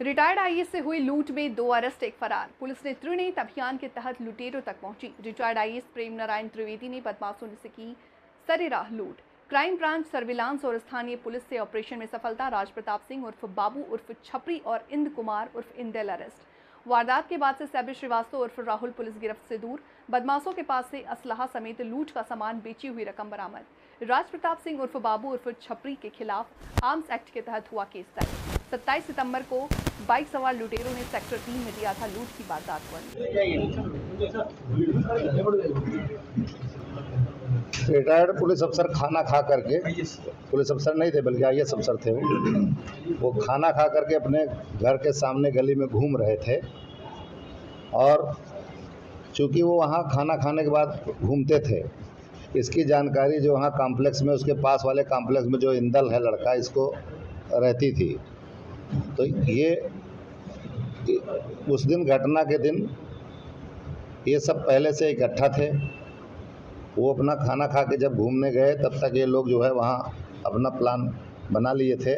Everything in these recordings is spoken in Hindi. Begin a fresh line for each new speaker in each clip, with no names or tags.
रिटायर्ड आईएएस से हुई लूट में दो अरेस्ट एक फरार। पुलिस ने त्रिनेत अभियान के तहत लुटेरों तक पहुँची। रिटायर्ड आईएएस प्रेम नारायण त्रिवेदी ने बदमाशों से की सरेराह लूट। क्राइम ब्रांच सर्विलांस और स्थानीय पुलिस से ऑपरेशन में सफलता राज प्रताप सिंह उर्फ़ बाबू उर्फ़ छपरी और इंद कुमार उर्फ़ इंदेल अरेस्ट वारदात के बाद से सैबिर श्रीवास्तव उर्फ़ राहुल पुलिस गिरफ्त से दूर। बदमाशों के पास से असलाहा समेत लूट का सामान बेची हुई रकम बरामद। राज प्रताप सिंह उर्फ़ बाबू उर्फ़ छपरी के खिलाफ आर्म्स एक्ट के तहत हुआ केस दर्ज। 27 सितंबर को बाइक सवार लुटेरों ने सेक्टर तीन में दिया था लूट की वारदात पर
रिटायर्ड पुलिस अफसर खाना खा करके, पुलिस अफसर नहीं थे, बल्कि आई अफसर थे वो। वो खाना खा करके अपने घर के सामने गली में घूम रहे थे और चूँकि वो वहाँ खाना खाने के बाद घूमते थे इसकी जानकारी जो वहाँ कॉम्प्लेक्स में, उसके पास वाले कॉम्प्लेक्स में जो इंदल है लड़का, इसको रहती थी। तो ये, उस दिन घटना के दिन, ये सब पहले से इकट्ठा थे। वो अपना खाना खा के जब घूमने गए, तब तक ये लोग जो है वहाँ अपना प्लान बना लिए थे।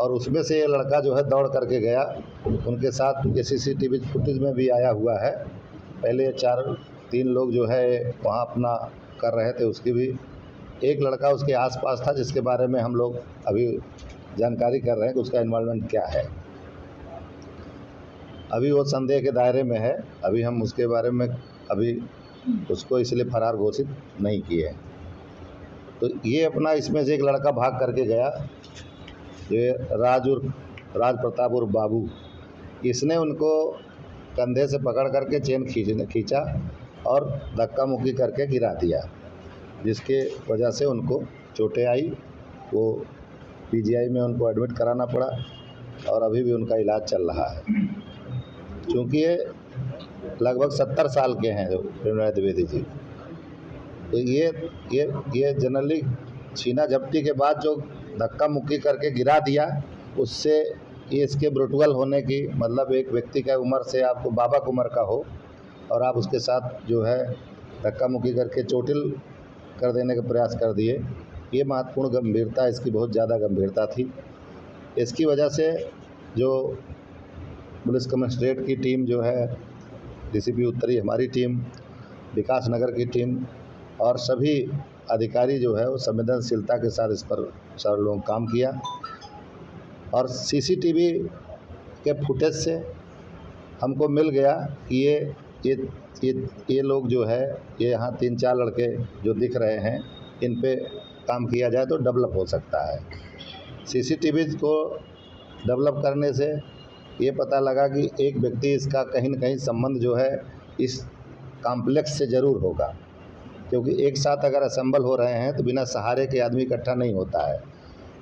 और उसमें से ये लड़का जो है दौड़ करके गया। उनके साथ ये सीसीटीवी फुटेज में भी आया हुआ है। पहले चार, तीन लोग जो है वहाँ अपना कर रहे थे, उसकी भी। एक लड़का उसके आसपास था, जिसके बारे में हम लोग अभी जानकारी कर रहे हैं कि उसका इन्वॉल्वमेंट क्या है। अभी वो संदेह के दायरे में है, अभी हम उसके बारे में अभी उसको इसलिए फरार घोषित नहीं किए तो ये अपना इसमें से एक लड़का भाग करके गया, ये राज उर्फ़ राज प्रताप उर्फ़ बाबू। इसने उनको कंधे से पकड़ करके चेन खींचने, खींचा और धक्का मुक्की करके गिरा दिया, जिसके वजह से उनको चोटें आई। वो पीजीआई में उनको एडमिट कराना पड़ा और अभी भी उनका इलाज चल रहा है। क्योंकि ये लगभग सत्तर साल के हैं जो प्रेमराज द्विवेदी जी। तो ये ये ये जनरली छीना झपटी के बाद जो धक्का मुक्की करके गिरा दिया, उससे ये इसके ब्रुटुअल होने की मतलब एक व्यक्ति का उम्र से आपको बाबा उम्र का हो और आप उसके साथ जो है धक्का मुक्की करके चोटिल कर देने का प्रयास कर दिए। ये महत्वपूर्ण गंभीरता, इसकी बहुत ज़्यादा गंभीरता थी। इसकी वजह से जो पुलिस कमिश्नरेट की टीम जो है, डीसीपी उत्तरी हमारी टीम, विकास नगर की टीम और सभी अधिकारी जो है, वो संवेदनशीलता के साथ इस पर सर लोगों काम किया और सीसीटीवी के फुटेज से हमको मिल गया कि ये ये ये ये लोग जो है, ये यहाँ तीन चार लड़के जो दिख रहे हैं, इन पे काम किया जाए तो डेवलप हो सकता है। सीसीटीवी को डेवलप करने से ये पता लगा कि एक व्यक्ति इसका कहीं न कहीं संबंध जो है, इस कॉम्प्लेक्स से ज़रूर होगा। क्योंकि एक साथ अगर असम्बल हो रहे हैं तो बिना सहारे के आदमी इकट्ठा नहीं होता है।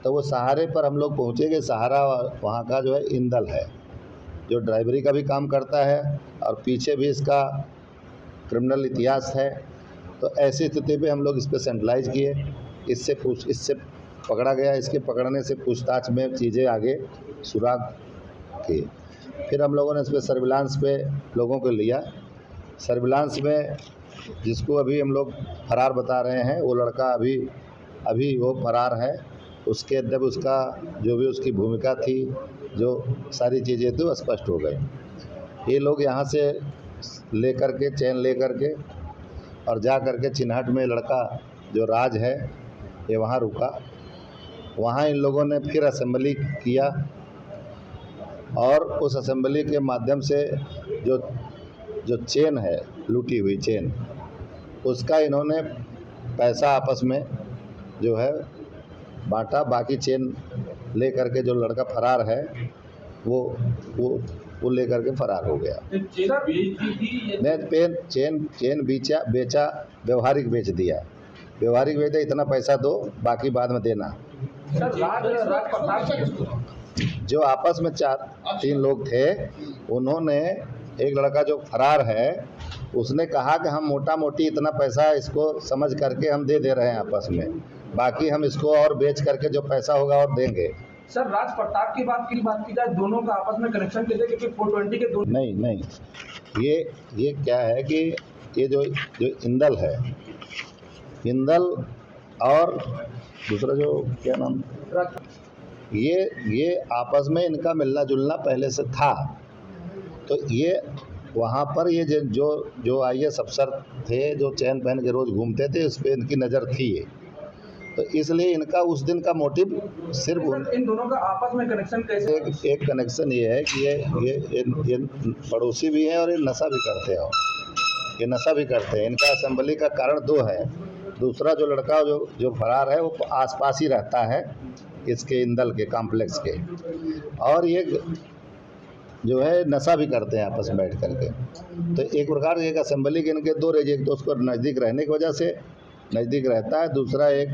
तो वो सहारे पर हम लोग पहुँचे कि सहारा वहाँ का जो है, इंदल है। जो ड्राइवरी का भी काम करता है और पीछे भी इसका क्रिमिनल इतिहास है तो ऐसी स्थिति पे हम लोग इस पर सेंट्रलाइज किए। इससे पूछ, इससे पकड़ा गया, इसके पकड़ने से पूछताछ में चीज़ें आगे सुराग की फिर हम लोगों ने इस पर सर्विलांस पे लोगों को लिया। सर्विलांस में जिसको अभी हम लोग फरार बता रहे हैं, वो लड़का अभी अभी वो फरार है। उसके अंदर उसका जो भी उसकी भूमिका थी जो सारी चीज़ें थी स्पष्ट हो गई। ये लोग यहाँ से ले कर के, चैन ले कर के और जा कर के चिन्हट में लड़का जो राज है, ये वहाँ रुका। वहाँ इन लोगों ने फिर असेंबली किया और उस असेंबली के माध्यम से जो जो चेन है, लूटी हुई चेन, उसका इन्होंने पैसा आपस में जो है बांटा। बाकी चेन ले करके जो लड़का फरार है वो वो वो ले करके फरार हो गया। नहीं पेन चेन चेन बेचा बेचा व्यवहारिक बेच दिया। व्यवहारिक बेच दिया इतना पैसा दो बाकी बाद में देना। जो आपस में चार तीन लोग थे उन्होंने एक लड़का जो फरार है उसने कहा कि हम मोटा मोटी इतना पैसा इसको समझ करके हम दे दे रहे हैं आपस में। बाकी हम इसको और बेच करके जो पैसा होगा और देंगे।
सर राज प्रताप की बात की बात की जाए दोनों का आपस में कनेक्शन कैसे क्योंकि फोर ट्वेंटी के दो
नहीं नहीं। ये ये क्या है कि ये जो जो इंदल है इंदल और दूसरा जो क्या नाम? ये ये आपस में इनका मिलना जुलना पहले से था। तो ये वहाँ पर ये जो जो जो आई एस अफसर थे जो चैन पहन के रोज़ घूमते थे उस पर इनकी नज़र थी तो इसलिए इनका उस दिन का मोटिव सिर्फ़ उन
इन दोनों का आपस में कनेक्शन कैसे
एक एक कनेक्शन ये है कि ये ये ये, ये पड़ोसी भी हैं और ये नशा भी करते हो। ये नशा भी करते हैं। इनका असम्बली का कारण दो है। दूसरा जो लड़का जो जो फरार है वो आसपास ही रहता है इसके इंदल के कॉम्प्लेक्स के। और ये जो है नशा भी करते हैं आपस में बैठ करके। तो एक प्रकार एक असेंबली के इनके दो रेज एक तो उसको नज़दीक रहने की वजह से नज़दीक रहता है दूसरा एक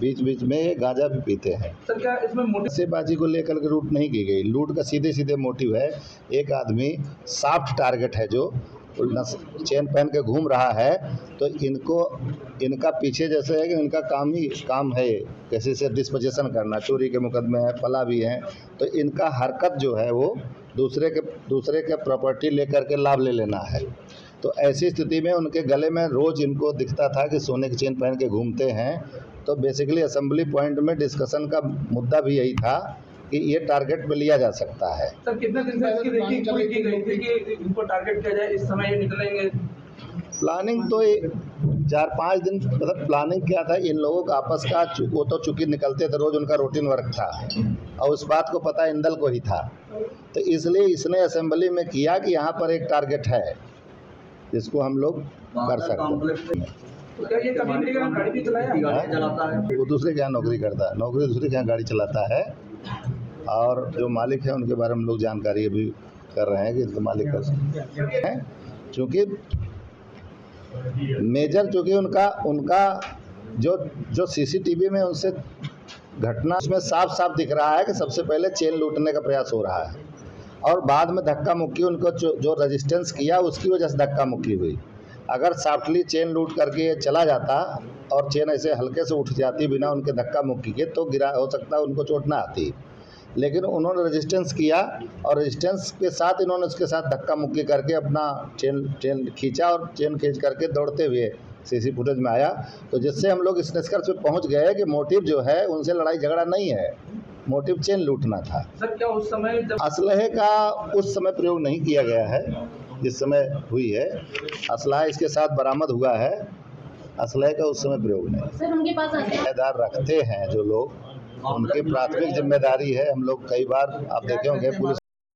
बीच बीच में गांजा भी पीते हैं।
सर क्या इसमें मोटिव
सट्टेबाजी को लेकर के लूट नहीं की गई। लूट का सीधे सीधे मोटिव है। एक आदमी साफ्ट टारगेट है जो चेन पहन के घूम रहा है तो इनको इनका पीछे जैसे है कि इनका काम ही काम है किसी से डिस्पोजेशन करना चोरी के मुकदमे हैं पला भी हैं तो इनका हरकत जो है वो दूसरे के दूसरे के प्रॉपर्टी लेकर के लाभ ले लेना है। तो ऐसी स्थिति में उनके गले में रोज़ इनको दिखता था कि सोने की चेन पहन के घूमते हैं। तो बेसिकली असेंबली पॉइंट में डिस्कशन का मुद्दा भी यही था कि ये टारगेट में लिया जा सकता है।
सर कितने दिन से इसकी पूरी की गई थी कि इनको टारगेट किया जाए इस समय ये निकलेंगे?
प्लानिंग तो चार पाँच दिन मतलब प्लानिंग किया था? इन लोगों का आपस का वो तो चूँकि निकलते थे रोज़ उनका रूटीन वर्क था। और उस बात को पता इंदल को ही था। तो इसलिए इसने असेंबली में किया कि यहाँ पर एक टारगेट है जिसको हम लोग कर सकते हैं।
तो क्या ये कभी गाड़ी भी चलाया?
हाँ? वो दूसरे के यहाँ नौकरी करता है। नौकरी दूसरे के यहाँ गाड़ी चलाता है। और जो मालिक है उनके बारे में हम लोग जानकारी अभी कर रहे हैं कि इनके मालिक कर सकते हैं। चूँकि मेजर चूँकि उनका उनका जो जो सीसीटीवी में उनसे घटना उसमें साफ़ साफ़ दिख रहा है कि सबसे पहले चेन लूटने का प्रयास हो रहा है। और बाद में धक्का मुक्की उनको जो, रजिस्टेंस किया उसकी वजह से धक्का मुक्की हुई। अगर सॉफ्टली चेन लूट करके चला जाता और चेन ऐसे हल्के से उठ जाती बिना उनके धक्का मुक्की के तो गिरा हो सकता उनको चोट ना आती। लेकिन उन्होंने रेजिस्टेंस किया और रेजिस्टेंस के साथ इन्होंने उसके साथ धक्का मुक्की करके अपना चेन चेन खींचा और चेन खींच करके दौड़ते हुए सीसी फुटेज में आया। तो जिससे हम लोग इस निष्कर्ष पे पहुँच गए कि मोटिव जो है उनसे लड़ाई झगड़ा नहीं है। मोटिव चेन लूटना था।
सर क्या उस समय जब
असलहे का उस समय प्रयोग नहीं किया गया है जिस समय हुई है। असलहा इसके साथ बरामद हुआ है। असलहे का उस समय प्रयोग नहीं।
सर उनके पास
रखते हैं जो लोग। उनकी प्राथमिक ज़िम्मेदारी है। हम लोग कई बार आप देखे होंगे पुलिस